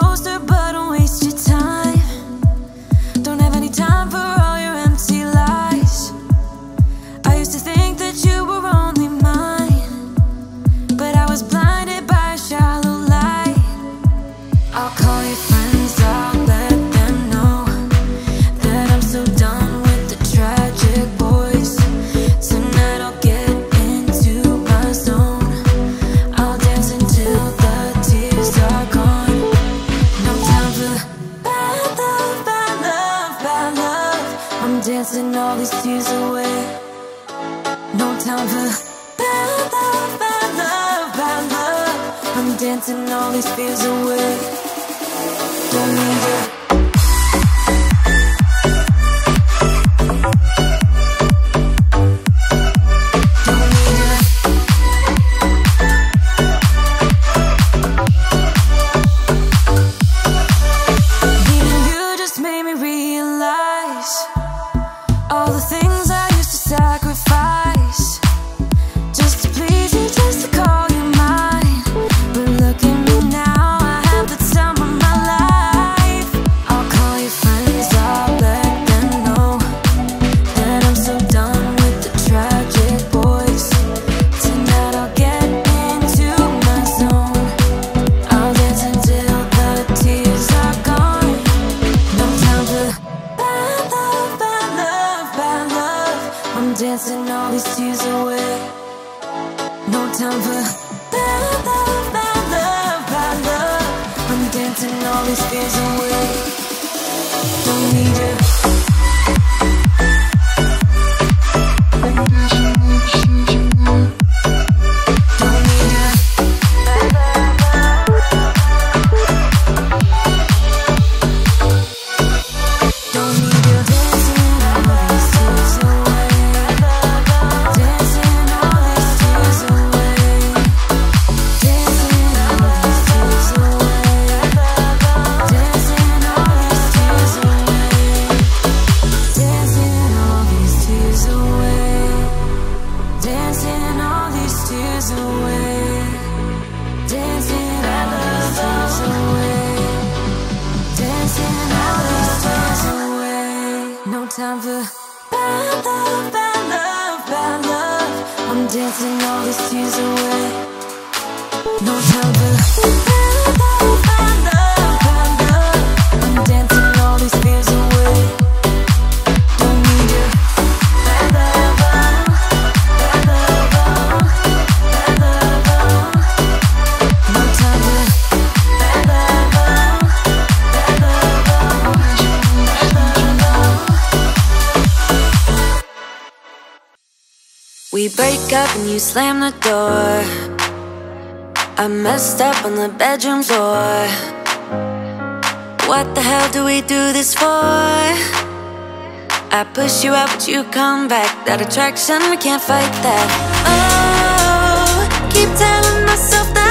coaster, but don't waste your time. all these tears away. No time for bad love, bad love, bad love. I'm dancing all these fears away. Don't need time for bad love, bad love, bad love. I'm dancing all these tears away. No time. We break up and you slam the door. I messed up on the bedroom floor. What the hell do we do this for? I push you out, but you come back. That attraction, we can't fight that. Oh, keep telling myself that.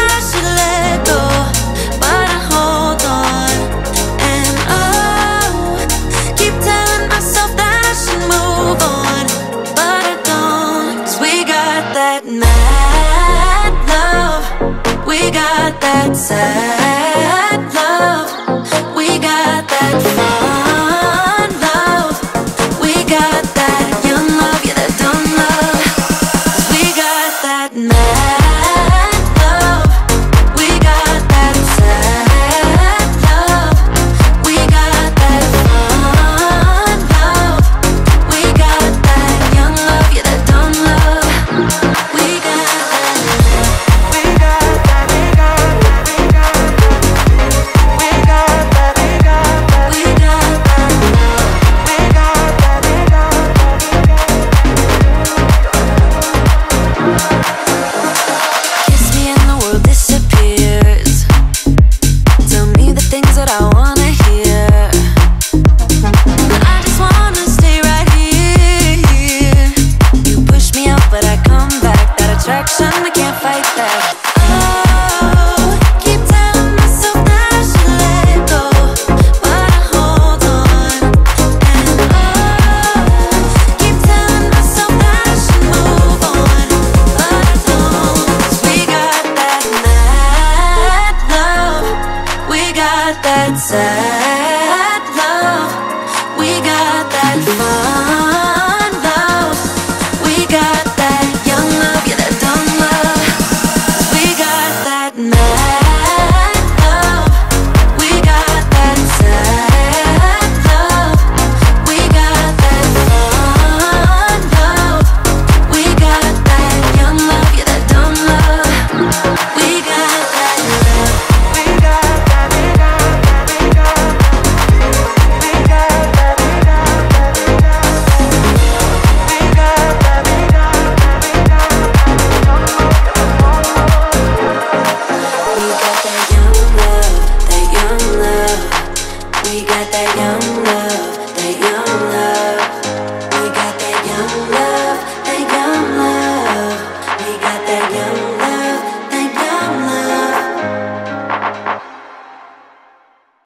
that love, we got that fun.